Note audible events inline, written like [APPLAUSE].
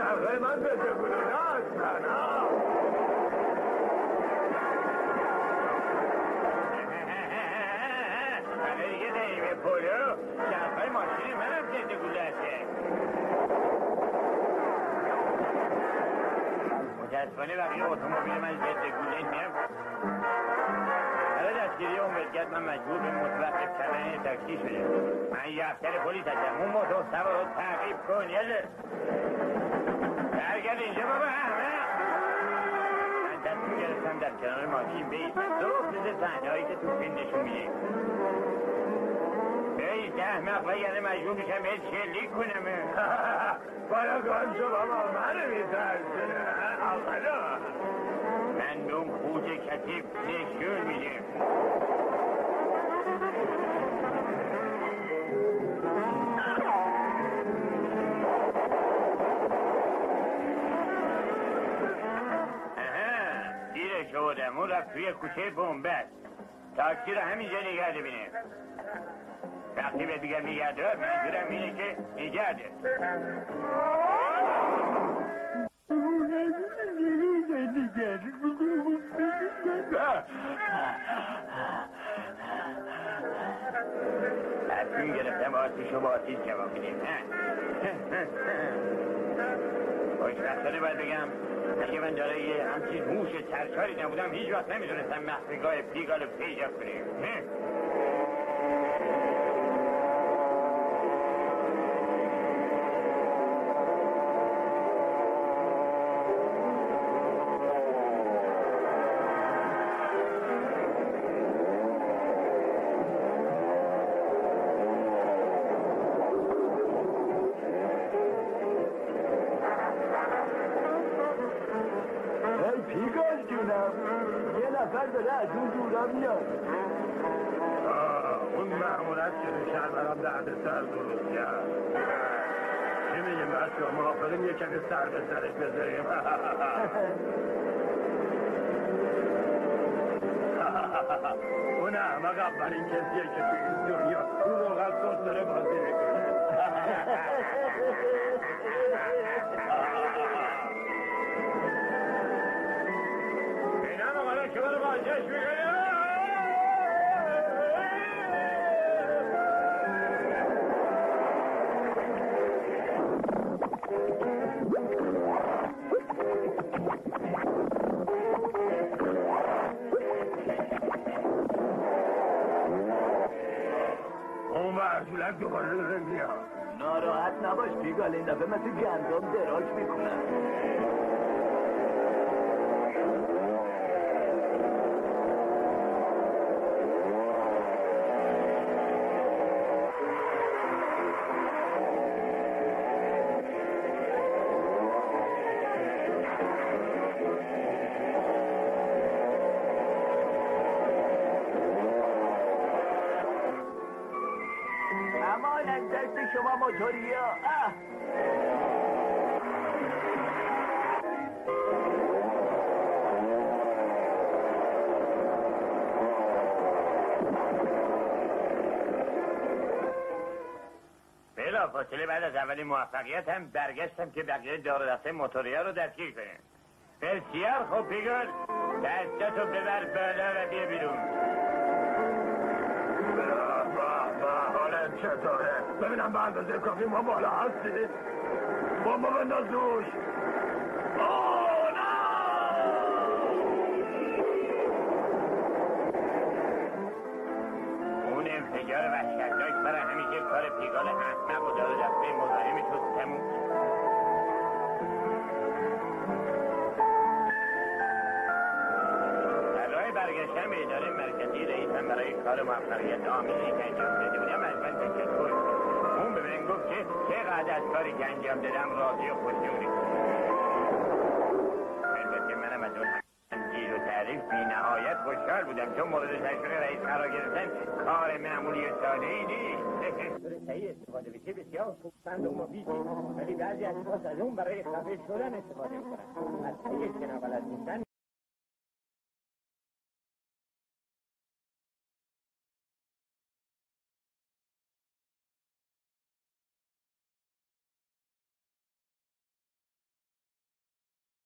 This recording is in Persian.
چرخه من نه اصلا برای دیگه دیمه پولو چرخهای ماشین منم زنده گولشه متاسفانه بقیه اتومبیل من زنده گوله نیم برای دستگیری اون ملکت من مجبور به متوقف کردن تاکسی شده من یه پلیس هستم. اون موتور سوار رو تعقیب کن یاده برگرد اینجا بابا من تصمیم گرفتم در کنار ماشین بیستم درست مثل صحنه‌هایی که تو فیلم نشون میده بیست احمق و یعنی مجبور میشم بهت شلیک کنم بالا گانجو بابا منو میترسه اولا من به اون خوج کتیب نشون میدم آوردم اون رفت توی کوچه بومبست تاکسی رو همینجا نگه بینه وقتی به دیگه نگهدار منظورم اینه که نگهده تصمیم گرفتم آتیش رو با آتیش جواب بدیم. خوشبختانه باید بگم. اگه من داره یه همچین هوش سرشاری نبودم هیچ وقت نمی‌دونستم مخفیگاه پیگال رو پیدا کنیم. نفر داره از اون دورا میاد. اون مأمورت شده شهر برام درد سر درست کرد. چی میگیم بچه ما سر به سرش بذاریم. [LAUGHS] اون احمق اولین کسیه که تو این دنیا [LAUGHS] ورزولک دوباره داره میاد ناراحت نباش پیگال. این دفعه مثل گندم دراج می‌کنن از دست شما موتوریا فاصله بعد از اولین موفقیت هم برگشتم که بقیه دار دسته موتوریا رو دستگیر کنیم. بسیار خوب پیگل دستتو ببر بالا و بیا بیرون. چطوره؟ ببینم به اندازه کافی ما بالا هستی؟ بابا بنداز دوش. اون انفجار وحشتناک برای همیشه کار پیگال احمق و دار دسته مزاحم تو تموم رئیسم برای کار موفقیت آمیزی که انجام از من تشکر. اون به من گفت که چقدر از کاری که انجام دادم راضی و خوشنودی البته منم از اون گیر و تعریف بی نهایت خوشحال بودم چون مورد تشویق رئیس قرار گرفتن کار معمولی و ساده ای نیست صحیح استفاده بسیار خوبند و مفیده ولی بعضی اشخاص از اون برای خفه شدن استفاده می‌کنن از صحیح نیستن